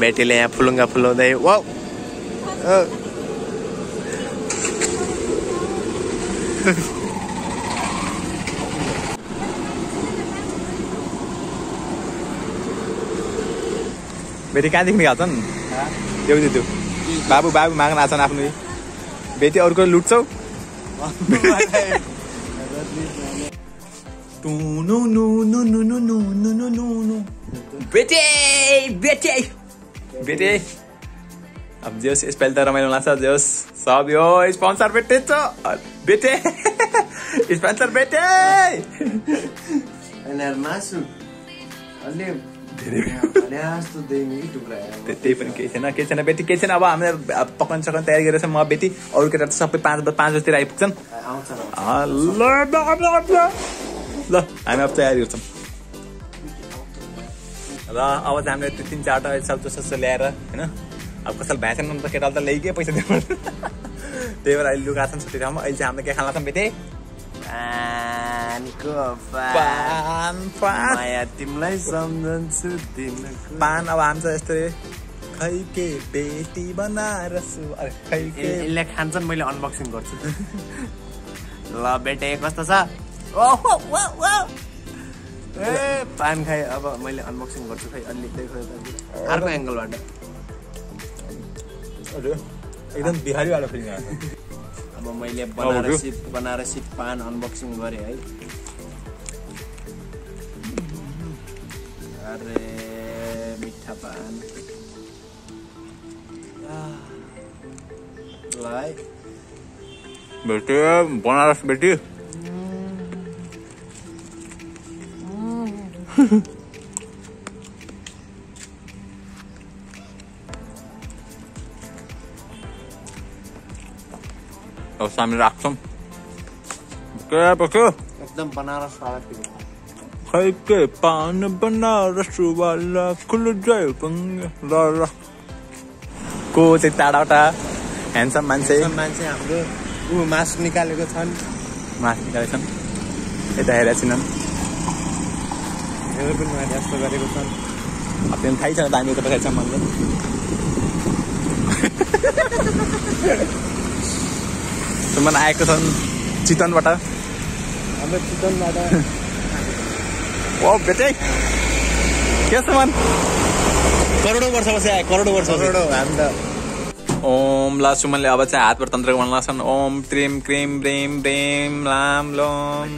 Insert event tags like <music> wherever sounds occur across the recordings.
बेटीले यहाँ फुलुङ्गा फुलाउँदै वा बेटी कहाँदेखि निकाल्छन् त्यो त्यो बाबु बाबु माग्न आछन् आफ्नो बेटी अरूको लुट्छौ बेटे बेटे बेटे अब जेस यसपालि त रमाइलो लाग्छ जेस। सब यो स्पोन्सर बेटे छ बेटे। <laughs> स्पोन्सर बेटे। मासु। त्यही पनि केही छैन केही छैन बेटी केही छैन। अब हामीले पकाउन सकाउन तयारी गरेर म बेटी अरू केटा त सबै पाँच पाँच बजीतिर आइपुग्छन्। ल हामी अब तयारी गर्छौँ। र अब चाहिँ हामीले त्यो तिन चारवटा सब्जी सस्तो ल्याएर होइन? अब कसैले भ्याएछन् भने त केटाले त ल्याइकै पैसा दिनु त्यही भएर अहिले लुगा छन् छुट्टी ठाउँमा अहिले चाहिँ हामीले के खाना लाग्छौँ बेटे? पान अब हामी चाहिँ यस्तो खै के बेटी बनाएर खै के यसले खान्छन् मैले अनबक्सिङ गर्छु। ल बेटे कस्तो छ? ओहो, वा, वा। ए पान खाएँ अब मैले अनबक्सिङ गर्छु खै अलि देखो। अर्को एङ्गलबाट एकदम बिहारीवाला आएको। अब मैले बनारसी बनारसी पान अनबक्सिङ गरेँ है। अरे मिठा पान। ल है बेटी बनारस बेटी। अब सामने राख्छौँ के पक्यो एकदम बनारस खै के पान बनारस वाला खुल जायो ल ल को चाहिँ टाढाटा ह्यान्डसम मान्छे मान्छे हाम्रो ऊ मास्क निकालेको छन् मास निकालेछन् यता हेरेको छैनन् हेर पनि उहाँले यस्तो गरेको छन् अब त्यो थाहै छैन दामी छ मनले <laughs> सुमन आएको छन् चितवनबाट। हाम्रो चितवनबाट। ओ बेटे! के सुमन? करोडौँ वर्ष पछि आयो करोडौँ वर्ष करोडौँ हामी त। ओम ला सुमनले अब चाहिँ हातबाट तन्त्र गर्न लाग्छन् ओम त्रिम क्रिम ब्रिम ब्रिम लाम लोम।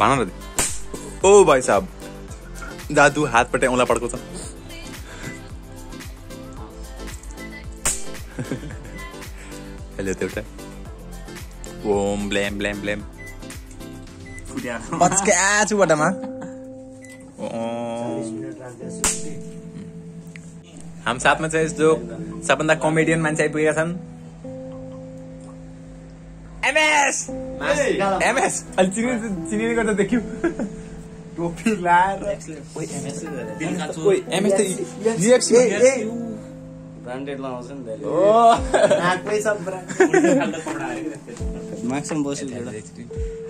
भन न। ओ भाइ साहब। दादु हातपट्टि औँला पड्को छ हेलो त्यो एउटा। Om blame blame blame. पच्क्या छु बटामा। ओम। हाम्रो साथमा चाहिँ जो सबभन्दा कमेडियन मान्छे आइपुगेका छन्। एमएस! एमएस! अलि चिनि चिनिने गर्दा देख्यो। टोपी लाएर ब्रान्डेड लगाउँछ नि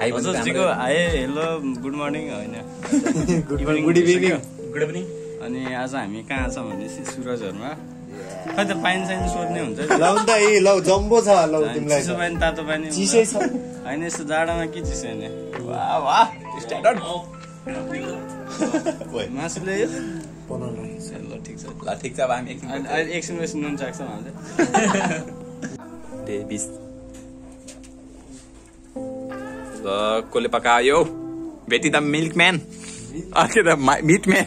हजुरजीको हाई हेलो गुड मर्निङ होइन गुड इभिनिङ गुड इभिनिङ अनि आज हामी कहाँ छौँ भनेपछि सुरजहरूमा खै त पानी साइन सोध्ने हुन्छ लौ त ए लौ जम्बो छ लौ तिमीलाई चिसो पानी तातो पानी चिसै छ होइन यस्तो जाडोमा के चिसो होइन वाह वाह स्ट्यान्डर्ड <laughs> मासु ल्यायो बनाउनु। ल ठिक छ। ल ठिक छ अब हामी एकछिन अहिले अहिले एकछिन बेसी नुन चाख्छौँ हामीले <laughs> डेभिस ल कसले पकायो? बेटी the milk. Man अर्के the meat man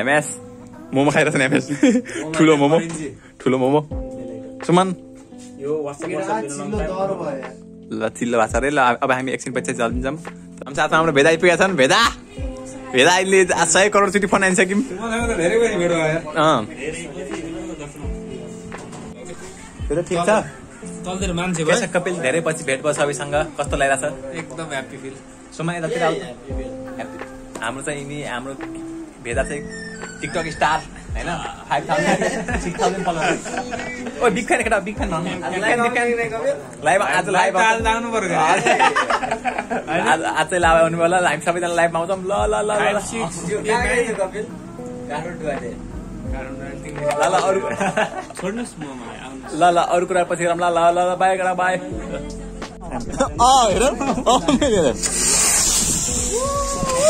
MS. Momo खाइरहेछ MS. ठुलो मोमो। ठुलो मोमो। सुमन। भयो। ल चिल्लो भएको छ अरे ल अब हामी एकछिन पछि चलिन्छौँ हामी साथमा हाम्रो भेदा आइपुगेका छन्। भेदा? भेदा अहिले आज सय करोडचोटि फोन आइसक्यौँ अँ। भेदा ठिक छ? तलतिर मान्छे भयो। छ कपिल? धेरै पछि भेट भयो सबैसँग। कस्तो लागिरहेछ? एकदम ह्याप्पी फिल सुमा यतातिर. हाम्रो चाहिँ यिनी हाम्रो भेदा चाहिँ टिकटक स्टार होइन five thousand six thousand follower oh big fan केटा बिग फ्यान लाइभ आज लाइभ पर्यो आज आज चाहिँ लाइभ आउनु होला हामी सबैजना लाइभमा आउँछौँ ल ल ल ल ल ल अरू ल ल अरू कुरा पछि गरौँ ल ल ल बाई गर बाई हेर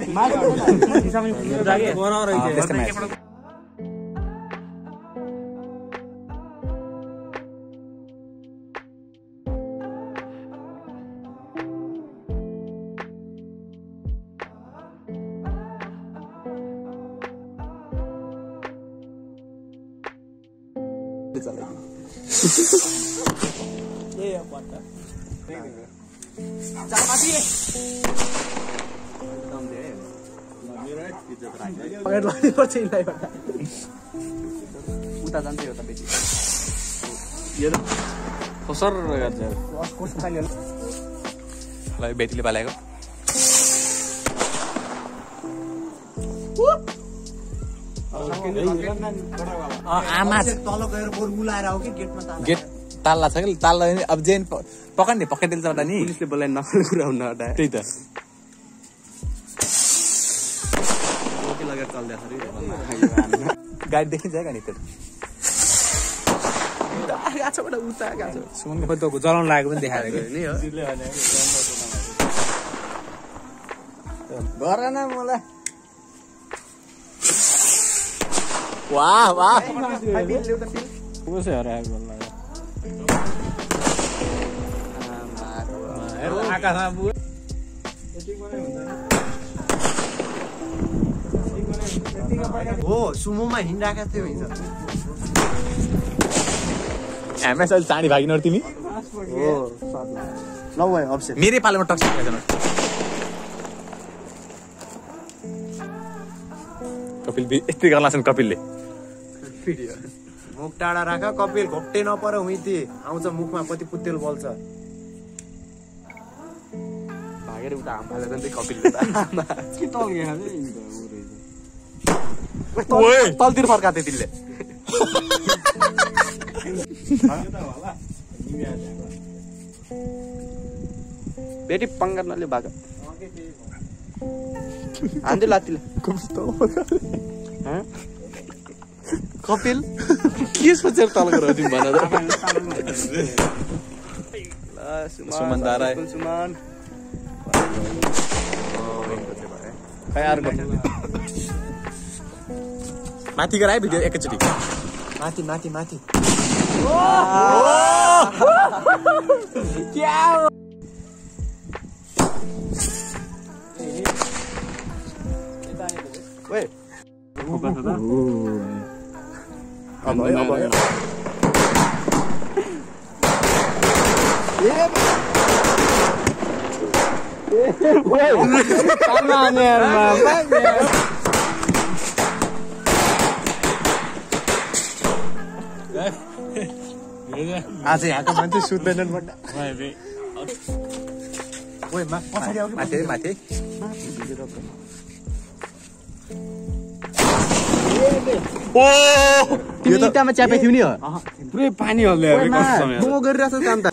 हेर। ओ, पिटाइ। ओइ, कहाँ गयो? ये पर्छ यिनलाई उता जान्छ एउटा गर्छ ल बेटीले पालेको अँ, आमा छ। तल गएर बरु उलाएर आऊ कि गेटमा ताला गेट ताल्ला छ कि ताल्ला नि अब जेन प- पकड्ने पक्राइदिन्छ एउटा नि पुलिसले बोलाइ नखाने कुरा हुन त्यही त लगेर चल्दैछ गाडी देखिन्छ नि त्यो उता खोइ त जलाउन लागेको पनि देखाएको नि हो। गर न मलाई। वाह वाह। कसै हराएको बल्ल आकाशमा हो सुमोमा हिँडिरहेको थियो हिजो। एमएस अहिले चाँडी भागिन तिमी? हो ल भयो अप्सेट मेरै पालोमा टक्सिक कपिल यस्तै गर्न लाग्छन् कपिलले। मुख टाढा राख कपिल। घोप्टे नपर हुइती आउँछ मुखमा कति पुतेल बल्छ। भागेर उता हाम फालेर चाहिँ <laughs> <laughs> कपिलले के टल्के खान्छ नि त ऊ रहेछ। ओए तलतिर फर्का तिमीले बेटी पंगा नले भाग हान्दै लातिले कपिल के सोचेर तल गएर तिमी भन त सुमन दारा है। सुमन खै अर्को माथि गएर है भिडियो एकैचोटि माथि माथि माथि ओए अब है अब है आज यहाँको मान्छे सुत्दैनन् बट्टा माथि माथि च्यापे थियौ नि हो पुरै पानी कस्तो समय म गरिरहेको छु काम त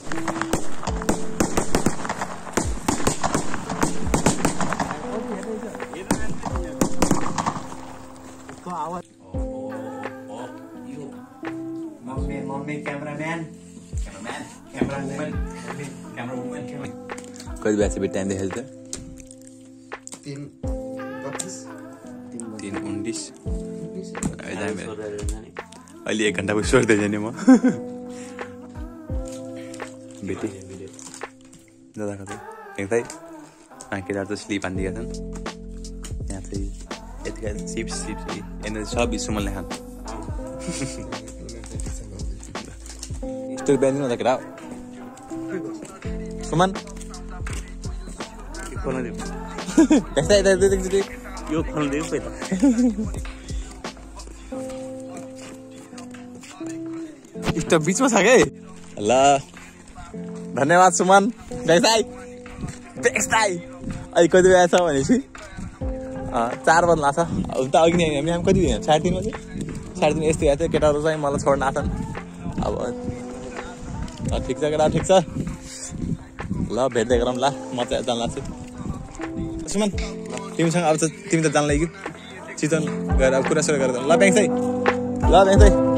कति बेला चाहिँ टाइम देखाएको छ तिन बत्तिस। तिन उन्तिस अहिले एक घन्टा पछि सोच्दै जाने म। भेटेँ <laughs> दादा कतै हेर्दै केटाहरू त स्लिप हानिदिएका छन् यहाँ चाहिँ यतिका चिप्स चिप्स यहाँनिर सब <laughs> यस्तो बिहान हुँदा केटा सुमन यो बिचमा छ कि ल धन्यवाद सुमन गाइसाई बेक्सटाई अहिले कति बजी छ भनेपछि चार बजी लाग्छ हुन त अघि नै हामी कति साढे तिन बजी साढे तिन यस्तै आएको थियो केटाहरू चाहिँ मलाई छोड्न आछन् अब ठिक छ केटा ठिक छ? ल भेट्दै गरौँ ल म चाहिँ जान लाग्छु सुमन तिमीसँग अब तिमी त जान लाग्यो चितवन गएर अब कुरा सुरु गरेर ल ब्याङ्क चाहिँ। ल ब्याङ्क चाहिँ।